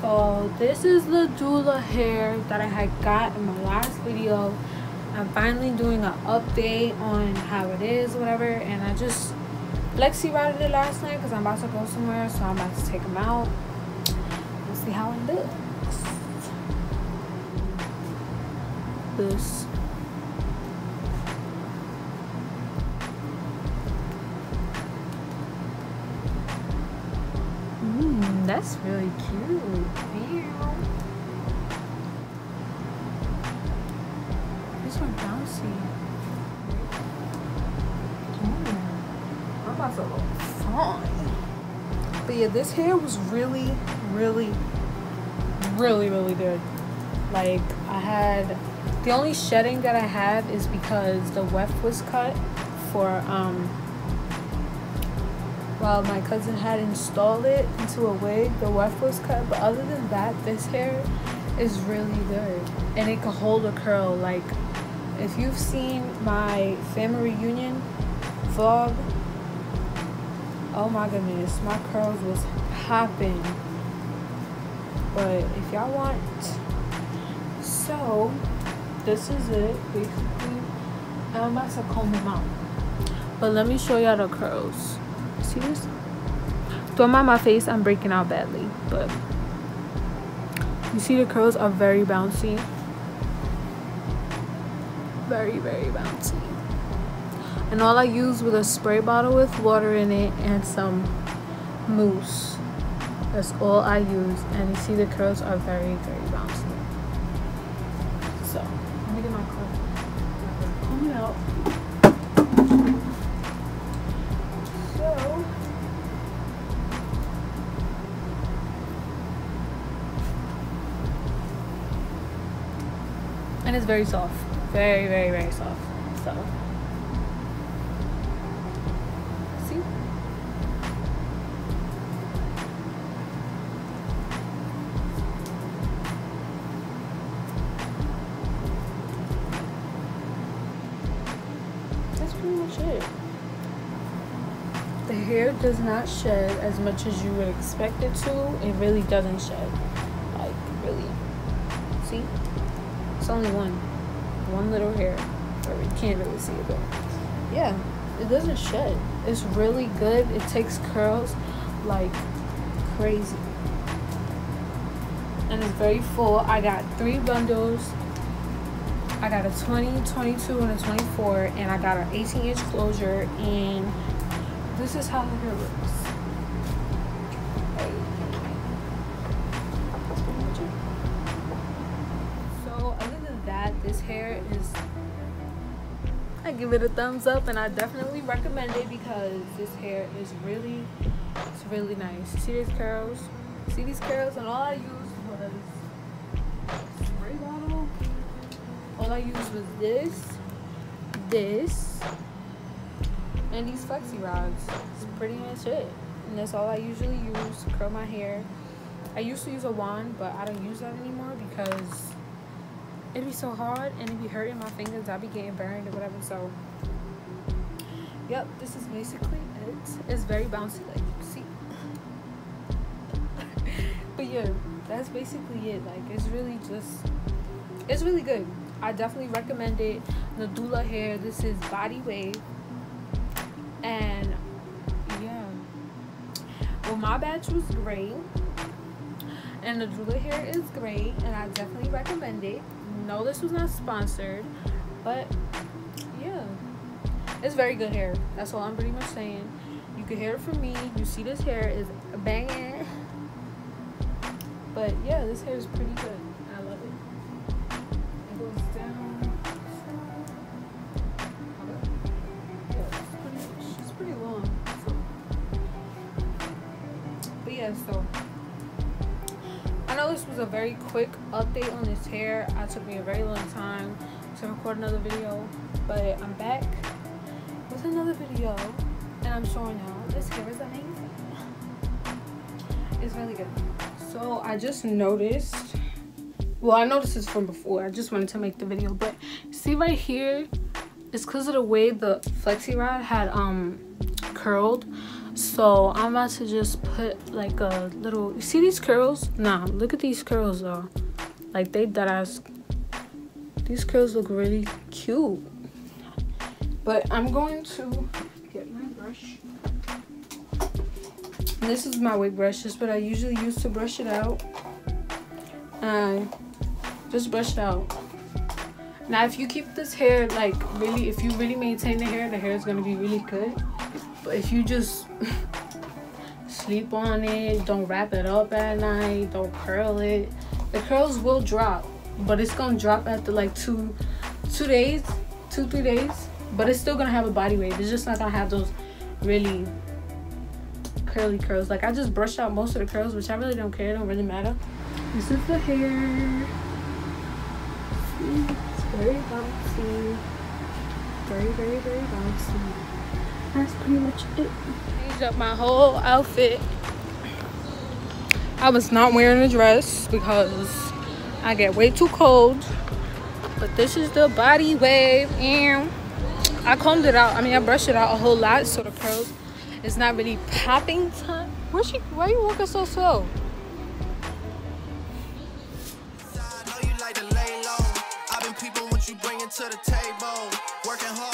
so this is the Nadula hair that i had got in my last video. I'm finally doing an update on how it is whatever and i just flexi rodded it last night because i'm about to go somewhere so i'm about to take them out. And see how it looks. This that's really cute. Damn. This one bouncy. Mm. I'm about to look fine. But yeah, this hair was really, really, really, really good. Like, I had... The only shedding that I have is because the weft was cut for, um while my cousin had installed it into a wig the weft was cut. But other than that this hair is really good. And it can hold a curl. Like if you've seen my family reunion vlog oh my goodness my curls was popping but if y'all want so this is it basically. I'm about to comb them out. But let me show y'all the curls see this don't mind my face i'm breaking out badly but you see the curls are very bouncy. Very very bouncy. And all i used was a spray bottle with water in it and some mousse. That's all i use and you see the curls are very very bouncy. So let me get my curl comb it out it's very soft. Very very very soft. So. See? That's pretty much it. The hair does not shed as much as you would expect it to. It really doesn't shed. Like really. See it's only one. One little hair. Or you can't really see it, but yeah, it doesn't shed. It's really good. It takes curls like crazy. And it's very full. I got three bundles. I got a 20, 22, and a 24. And I got an 18 inch closure. And this is how the hair looks. Hair is I give it a thumbs up and I definitely recommend it because this hair is really it's really nice. See these curls? See these curls? And all I used was spray bottle. All I used was this, this, and these flexi rods. It's pretty much it. And that's all I usually use to curl my hair. I used to use a wand, but I don't use that anymore because it'd be so hard and it'd be hurting my fingers. I'd be getting burned or whatever. So, yep, this is basically it. It's very bouncy, like you see. but yeah, that's basically it. Like, it's really just, it's really good. I definitely recommend it. The Nadula hair. This is Body Wave. And yeah, well, my batch was great and the Nadula hair is great and I definitely recommend it no this was not sponsored but yeah. It's very good hair. That's all i'm pretty much saying. You can hear it from me. You see this hair is banging. But yeah this hair is pretty good. I love it. It goes down. Yeah, it's pretty, it's pretty long but yeah so I was a very quick update on this hair. It took me a very long time to record another video, but I'm back with another video, and I'm showing y'all this hair is amazing. It's really good. So I just noticed, well, I noticed this from before. I just wanted to make the video, but see right here, it's because of the way the flexi rod had um curled so i'm about to just put like a little you see these curls? Nah look at these curls though. Like they that ass. These curls look really cute. But i'm going to get my brush. This is my wig brush this is what i usually use to brush it out. And just brush it out. Now if you keep this hair like really if you really maintain the hair the hair is going to be really good but if you just sleep on it don't wrap it up at night don't curl it the curls will drop. But it's gonna drop after like two two days two three days. But it's still gonna have a body wave it's just not gonna have those really curly curls. Like i just brushed out most of the curls which i really don't care. It don't really matter. This is the hair. It's very bouncy. Very very very bouncy that's pretty much it. Changed up my whole outfit. I was not wearing a dress because I get way too cold. But this is the body wave and I combed it out. I mean, I brushed it out a whole lot so the curls is not really popping time. Where she, why are you walking so slow? to the table, working hard.